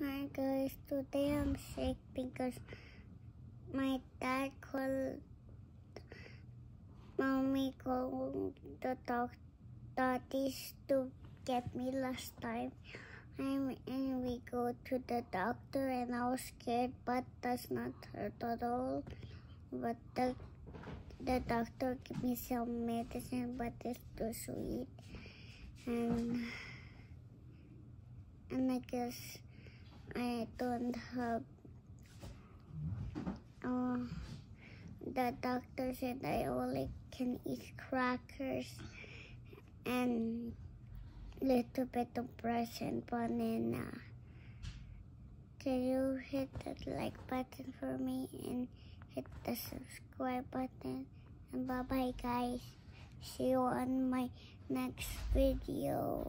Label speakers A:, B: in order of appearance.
A: Hi guys, today I'm sick because my dad called mommy called the doc to get me last time. I'm, and we go to the doctor and I was scared but that's not hurt at all. But the the doctor gave me some medicine but it's too sweet. And and I guess don't have. Uh, the doctor said I only can eat crackers and little bit of bread and banana. Can you hit that like button for me and hit the subscribe button? And bye bye guys. See you on my next video.